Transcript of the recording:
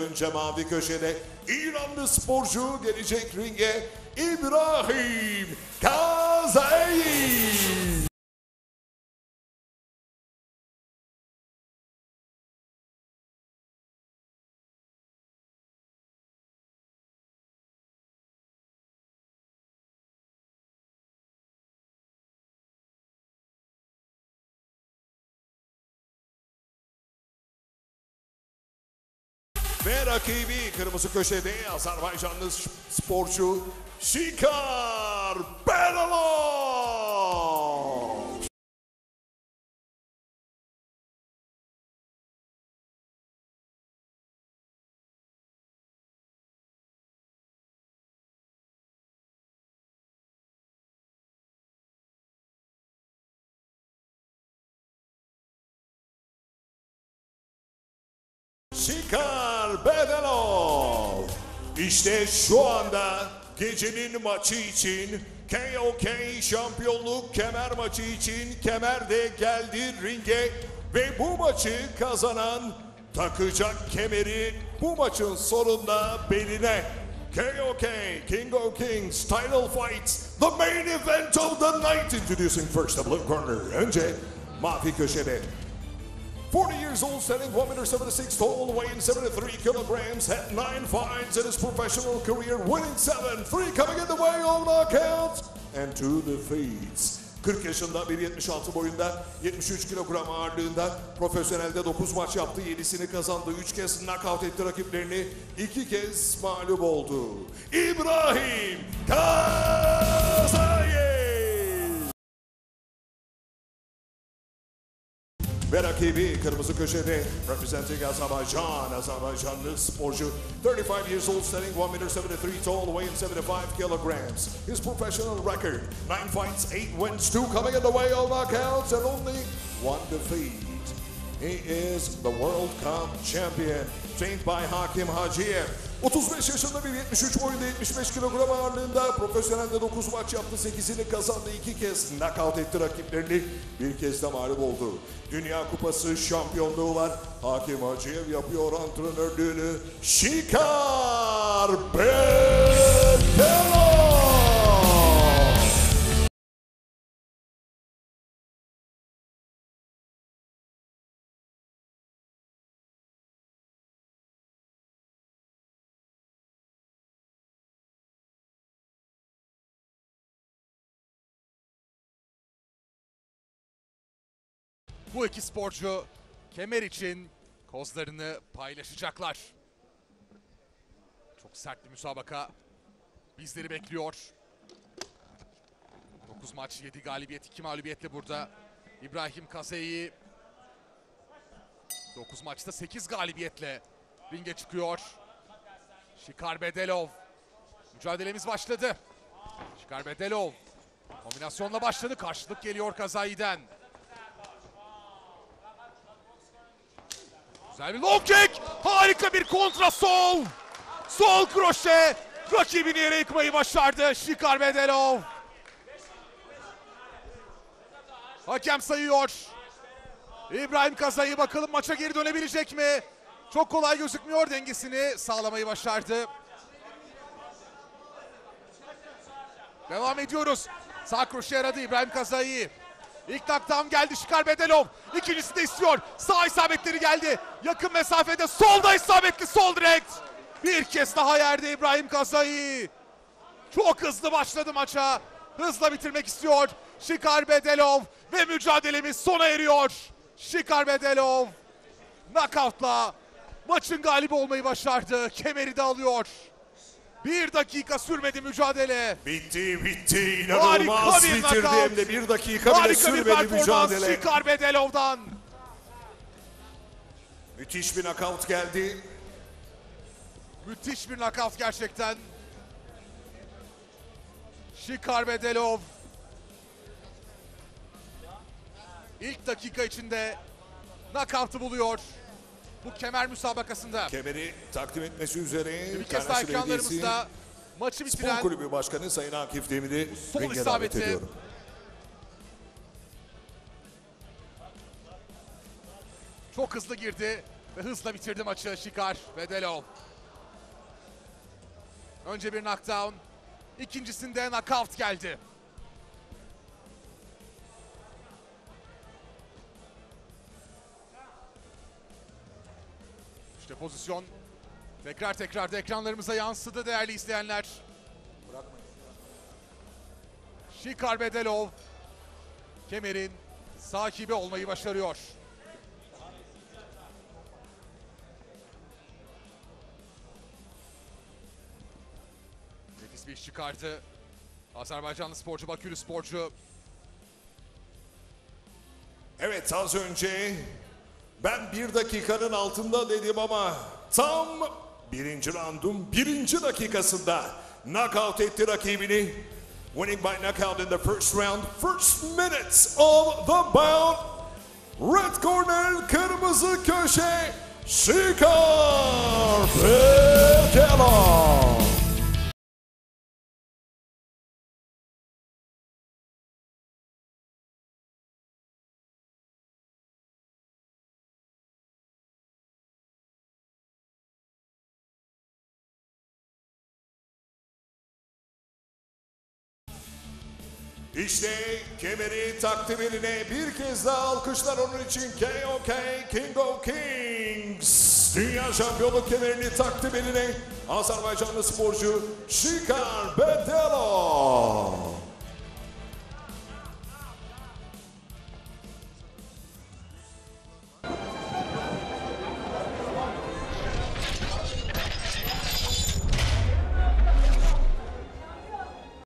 Önce mavi köşede İranlı sporcu gelecek ringe İbrahim Kazayi. Ve rakibi kırmızı köşede Azerbaycanlı sporcu Şikar Beralov. Şikar Bedelov. İşte şu anda gecenin maçı için KOK şampiyonluk kemer maçı için kemer de geldi ringe ve bu maçı kazanan takacak kemeri bu maçın sonunda beline. KOK King of Kings title fight the main event of the night introducing first the blue corner önce mavi köşede 40 years old, standing 1 meter 76 tall, weighing 73 kilograms, had nine fights in his professional career, winning seven, three coming in the way of knockouts, and two defeats. 40 yaşında 1.76 boyunda 73 kilogram ağırlığında profesyonelde 9 maç yaptı 7'sini kazandı 3 kez knockout etti rakiplerini 2 kez mağlup oldu. İbrahim Kazayi Ve rakibi kırmızı köşede representing Azerbaijan, Azerbaycanlı sporcu 35 years old, standing 1 meter 73 tall, weighing 75 kilograms. His professional record, 9 fights, 8 wins, 2 coming in the way of knockouts and only one defeat. He is the World Cup champion, trained by Hakim Hacıyev. 35 yaşında bir 73 boyunda 75 kilogram ağırlığında profesyonelde 9 maç yaptı 8'ini kazandı 2 kez knockout etti rakiplerini bir kez de mağlup oldu. Dünya Kupası şampiyonluğu var. Hakim Hacıyev yapıyor antrenörlüğünü. Şikar Bedelov. Bu iki sporcu kemer için kozlarını paylaşacaklar. Çok sert bir müsabaka bizleri bekliyor. 9 maç 7 galibiyet 2 mağlubiyetle burada İbrahim Kazeyi 9 maçta 8 galibiyetle ringe çıkıyor. Şikar Bedelov. Mücadelemiz başladı. Şikar Bedelov. Kombinasyonla başladı. Karşılık geliyor Kazayi'den. Güzel bir low kick. Harika bir kontra sol. Sol kroşe. Rakibini yere yıkmayı başardı. Şikar Bedelov. Hakem sayıyor. İbrahim Kazayı bakalım maça geri dönebilecek mi? Çok kolay gözükmüyor dengesini sağlamayı başardı. Devam ediyoruz. Sağ kroşe aradı İbrahim Kazayı. İlk knockdown geldi Şikar Bedelov. İkincisi de istiyor. Sağ isabetleri geldi. Yakın mesafede solda isabetli sol direkt. Bir kez daha yerde İbrahim Kazayı. Çok hızlı başladı maça. Hızla bitirmek istiyor. Şikar Bedelov ve mücadelemiz sona eriyor. Şikar Bedelov knockoutla maçın galibi olmayı başardı. Kemeri de alıyor. Bir dakika sürmedi mücadele. Bitti bitti inanılmaz Harika bir bitirdi knockout. hem de bir dakika bile Harika bir sürmedi performans mücadele. Şikar Bedelov'dan. Müthiş bir knockout geldi. Müthiş bir knockout gerçekten. Şikar Bedelov. İlk dakika içinde knockout'u buluyor. Bu kemer müsabakasında. Kemeri takdim etmesi üzere Bir kez daha ekranlarımızda maçı Spor bitiren Kulübü Başkanı Sayın Akif Demir'i ringe davet ediyorum. çok hızlı girdi. Ve hızla bitirdi maçı Şikar Bedelov. Önce bir knockdown. ikincisinde knockout geldi. İşte pozisyon tekrar tekrar da ekranlarımıza yansıdı değerli izleyenler. Şikar Bedelov kemerin sahibi olmayı başarıyor. Nefis bir iş çıkardı. Azerbaycanlı sporcu, Bakülü sporcu. Evet az önce ben bir dakikanın altında dedim ama tam birinci roundun birinci dakikasında knockout etti rakibini. Winning by knockout in the first round, first minutes of the bout. Red corner, kırmızı köşe, Şikar Bedelov. İşte kemeri takdim eline bir kez daha alkışlar onun için KOK King of Kings. Dünya şampiyonluk kemerini takdim eline Azerbaycanlı sporcu Şikar Bedelov.